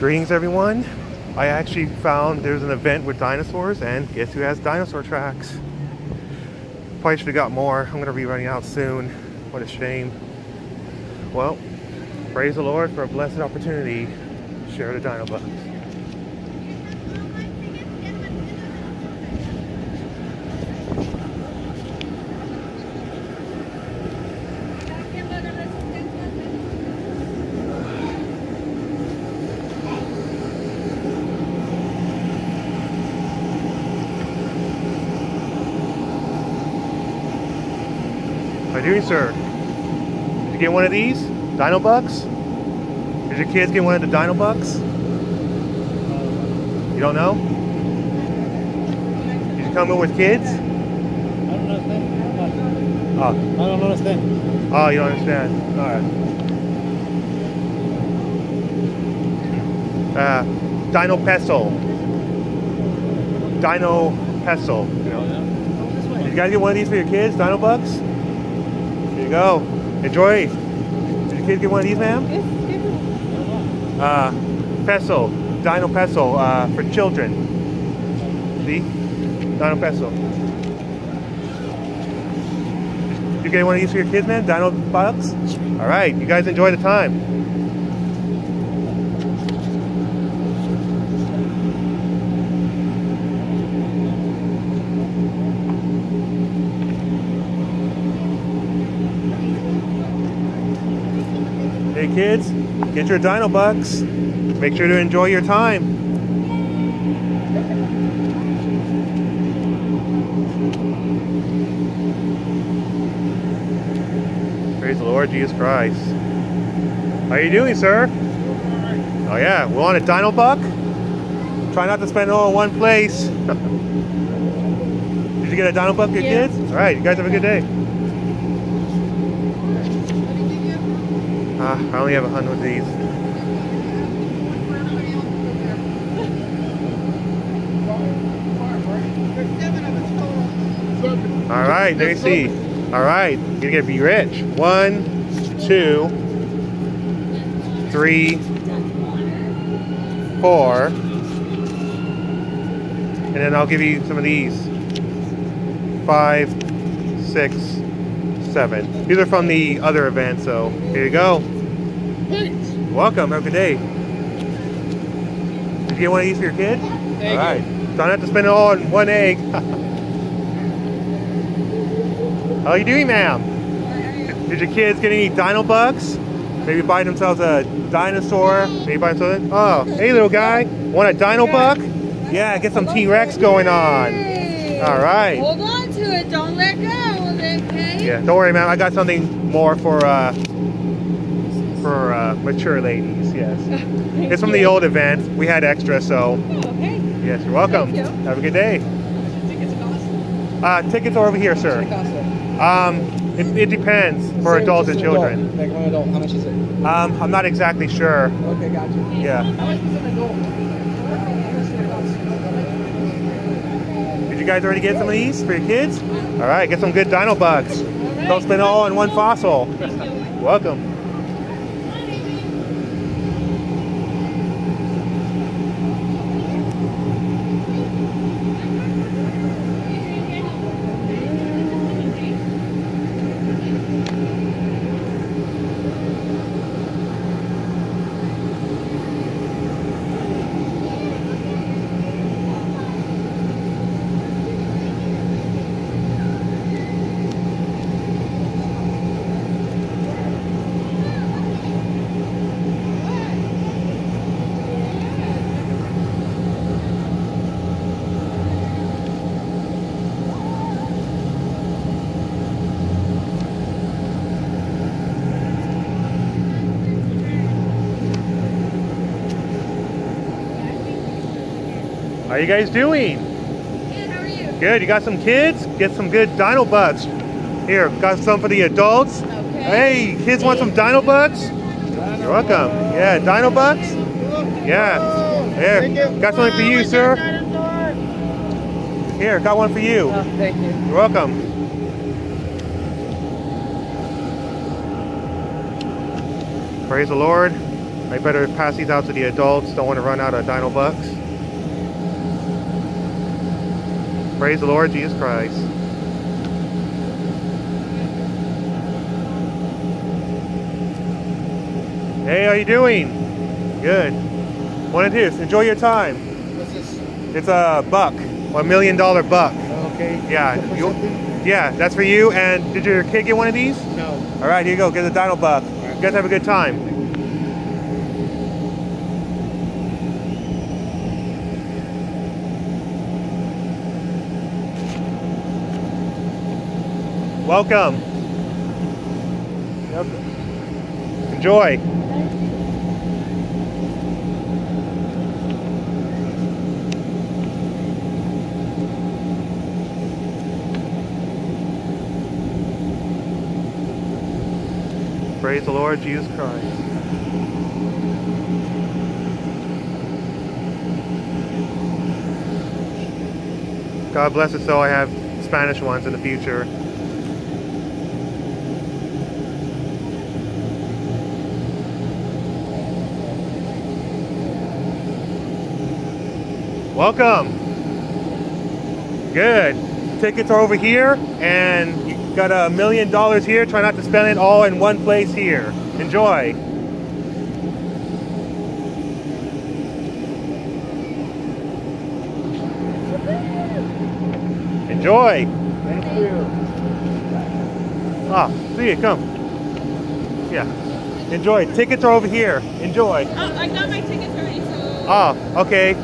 Greetings, everyone. I actually found there's an event with dinosaurs, and guess who has dinosaur tracks? Probably should have got more. I'm going to be running out soon. What a shame. Well, praise the Lord for a blessed opportunity share the dino bucks. Are doing, sir? Did you get one of these? Dino Bucks? Did your kids get one of the Dino Bucks? You don't know? Did you come in with kids? I don't understand. Oh, I don't understand. oh, you don't understand. All right. Uh, Dino Pestle. Dino Pestle. You know. Did you guys get one of these for your kids? Dino Bucks? Here you go. Enjoy. Did your kids get one of these, ma'am? Uh, Pestle. Dino Pestle uh, for children. See? Dino Pestle. You get one of these for your kids, man? Dino Bucks? All right. You guys enjoy the time. Kids, get your Dino Bucks. Make sure to enjoy your time. Praise the Lord Jesus Christ. How are you doing, sir? Oh yeah, we want a Dino Buck? Try not to spend it all in one place. Did you get a Dino Buck for your Yeah. kids? All right, you guys have a good day. Ah, I only have a hundred of these. All right, let me see. All right, you're gonna be rich. One, two, three, four, and then I'll give you some of these. Five, six, seven. These are from the other event, so here you go. Thanks. Welcome. Have a good day. Did you get one of these for your kid? Thank all right. Don't have to spend it all on one egg. How are you doing, ma'am? Did your kids get any dino bucks? Maybe buy themselves a dinosaur. Maybe buy themselves. Oh, hey, little guy. Want a dino buck? Yeah, get some T Rex going on. All right. Hold on to it. Don't let go okay? Yeah, don't worry, ma'am. I got something more for uh, for uh, mature ladies. Yes, it's from the old event. We had extra, so Oh, okay. yes, you're welcome. Thank you. Have a good day. Tickets cost? Uh, tickets are over here, sir. Um, it, it depends for Same, adults and an adult. children. Like one adult, how much is it? Um, I'm not exactly sure. Okay, got you. Yeah. How much is an adult? Did you guys already get some of these for your kids? All right, get some good dino bucks. Don't spend all in one fossil. Welcome. You guys doing? Good, how are you? Good. You got some kids? Get some good dino bucks. Here, got some for the adults. Okay. Hey, kids want some dino bucks? You're welcome. Yeah, dino bucks? Yeah. Here, got something for you, sir. Here, got one for you. Oh, thank you. You're welcome. Praise the Lord. I better pass these out to the adults. Don't want to run out of Dino Bucks. Praise the Lord Jesus Christ. Hey, how you doing? Good. What it is? Enjoy your time. What's this? It's a buck, a million dollar buck. Okay. Yeah, you- Yeah, that's for you. And did your kid get one of these? No. All right, here you go. Get the Dino Buck. You guys have a good time. Welcome. Yep. Enjoy. Praise the Lord Jesus Christ. God bless us so I have Spanish ones in the future. Welcome. Good. Tickets are over here, and you got a million dollars here. Try not to spend it all in one place here. Enjoy. Enjoy. Thank you. Ah, see you. Come. Yeah. Enjoy. Tickets are over here. Enjoy. Oh, I got my tickets already, so. Ah, okay.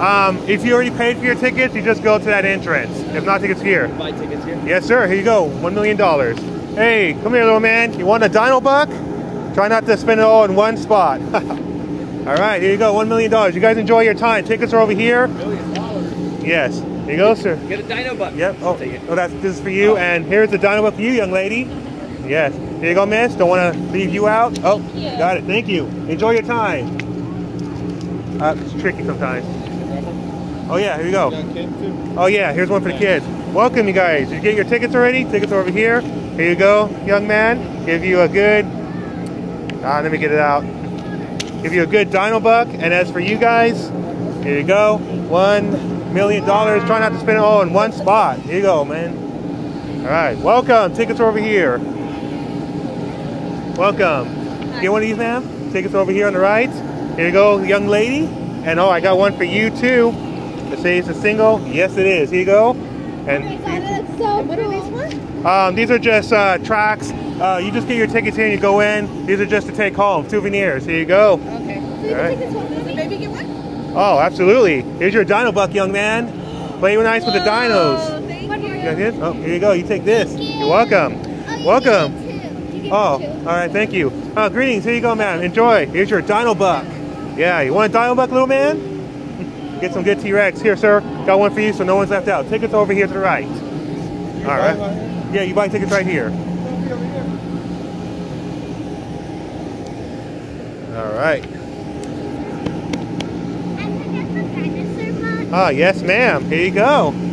Um, if you already paid for your tickets, you just go to that entrance. If not, tickets here. Buy tickets here. Yes, sir. Here you go. One million dollars. Hey, come here, little man. You want a dino buck? Try not to spend it all in one spot. all right, here you go. One million dollars. You guys enjoy your time. Tickets are over here. Million dollars. Yes. Here you go, sir. Get a dino buck. Yep. Oh, Take it. oh that's this is for you. And here's the dino buck for you, young lady. Yes. Here you go, miss. Don't want to leave you out. Oh, you. got it. Thank you. Enjoy your time. Uh, it's tricky sometimes. Oh yeah, here you go. Oh yeah, here's one for the kids. Welcome, you guys. Did you get your tickets already? Tickets are over here. Here you go, young man. Give you a good. Ah, let me get it out. Give you a good Dino Buck. And as for you guys, here you go. One million dollars. Try not to spend it all in one spot. Here you go, man. All right, welcome. Tickets are over here. Welcome. Get one of these, ma'am. Tickets are over here on the right. Here you go, young lady. And oh, I got one for you too. It says it's a single. Yes, it is. Here you go. And That's so What are these for? um, these are just uh, tracks. Uh, you just get your tickets here and you go in. These are just to take home, souvenirs. Here you go. Okay. All right. Does the baby get one? Oh, absolutely. Here's your Dino Buck, young man. Play nice with the dinos. Whoa, Thank you. You got this? Oh, here you go. You take this. You're welcome. Welcome. Oh, all right. Thank you. Oh, greetings. Here you go, ma'am. Enjoy. Here's your Dino Buck. Yeah, you want a Dino Buck, little man? Get some good T-Rex. Here, sir. Got one for you, so no one's left out. Tickets over here to the right. All right. Yeah, you buy tickets right here. All right. Ah, yes, ma'am. Here you go.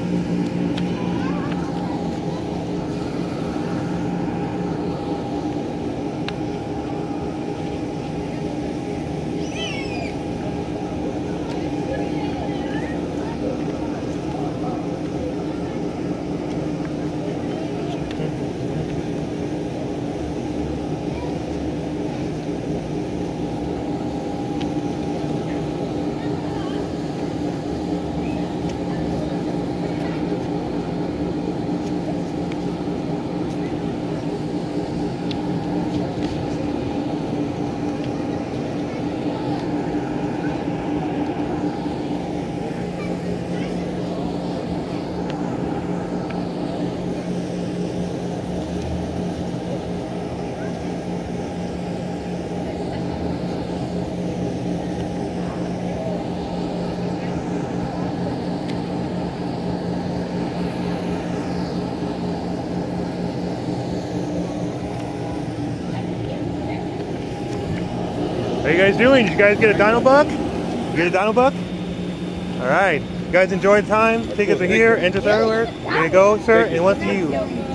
Guys doing? Did you guys get a Dino Buck? You get a Dino Buck? All right. You guys enjoy the time? Tickets are here. Everywhere. There you go, sir. And what's you?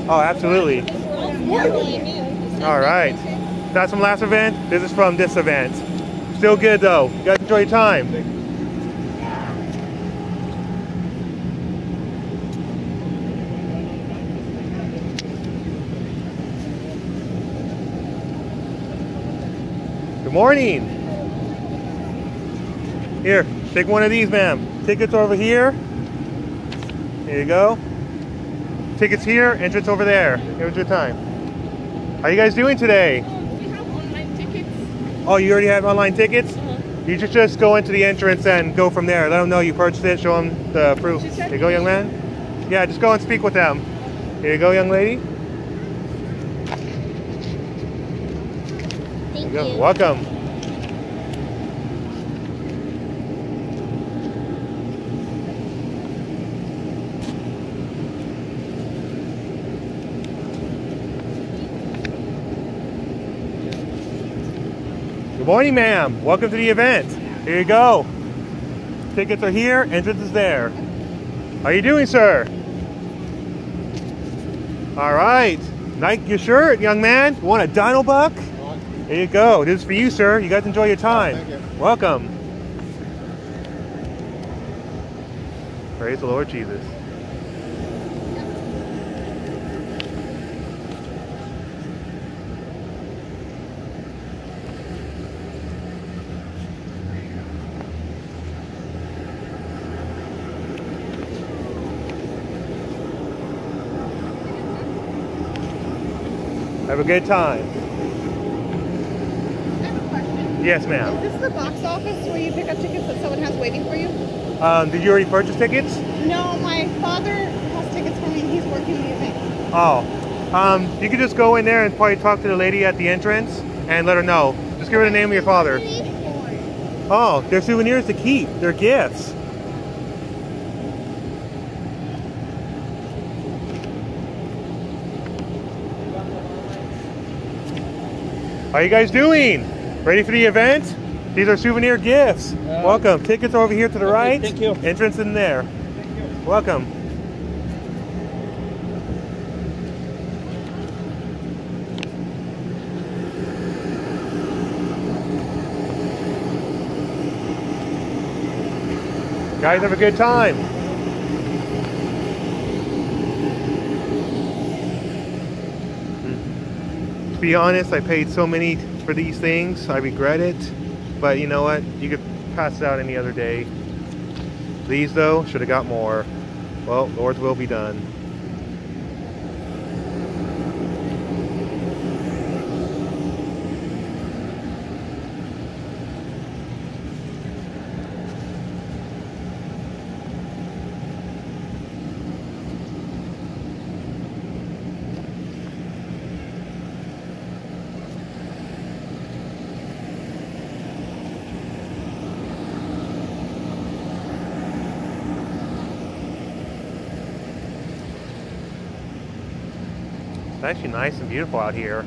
Oh, absolutely. All right. That's from last event. This is from this event. Still good though. You guys enjoy your time. Good morning. Here, take one of these, ma'am. Tickets over here. Here you go. Tickets here, entrance over there. Here's your time. How you guys doing today? We have online tickets. Oh, you already have online tickets? Uh-huh. You just just go into the entrance and go from there. Let them know you purchased it. Show them the proof. Here you go, young man. Yeah, just go and speak with them. Here you go, young lady. Thank you you. Welcome. Good morning, ma'am. Welcome to the event. Here you go. Tickets are here, entrance is there. How you doing, sir? All right. Like your shirt, young man. You want a dino buck? Here you go. This is for you, sir. You guys enjoy your time. Oh, thank you. Welcome. Praise the Lord Jesus. Have a good time. A. Yes, ma'am. Is this the box office where you pick up tickets that someone has waiting for you? Um, did you already purchase tickets? No, my father has tickets for me and he's working the event. Oh, um, you could just go in there and probably talk to the lady at the entrance and let her know. Just give her the name of your father. Oh, they're souvenirs to keep. They're gifts. How you guys doing? Ready for the event? These are souvenir gifts. Yeah. Welcome. Tickets are over here to the Okay, right. thank you. Entrance in there. Thank you. Welcome. Guys, have a good time. To be honest, I paid so many for these things. I regret it. But you know what? You could pass it out any other day. These, though, should have got more. Well, Lord's will be done. Actually nice and beautiful out here.